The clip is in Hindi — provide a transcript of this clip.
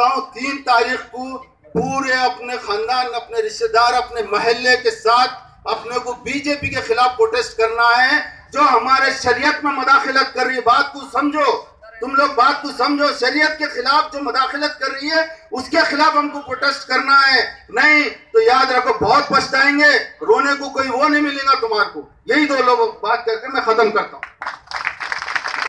करता हूँ तीन तारीख को पूरे अपने खानदान, अपने रिश्तेदार, अपने महल्ले के साथ अपने को बीजेपी के खिलाफ प्रोटेस्ट करना है, जो हमारे शरीयत में मदाखिलत कर रही है। बात को समझो। तुम लोग बात को समझो। शरीयत के खिलाफ जो मदाखिलत कर रही है, उसके खिलाफ हमको प्रोटेस्ट करना है। नहीं तो याद रखो, बहुत पछताएँगे। रोने को कोई वो नहीं मिलेगा तुम्हारे को। यही दो लोग बात करके मैं खत्म करता हूँ।